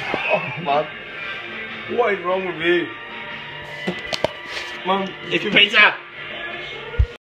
oh, man. What is wrong with you? Mum, It's pizza!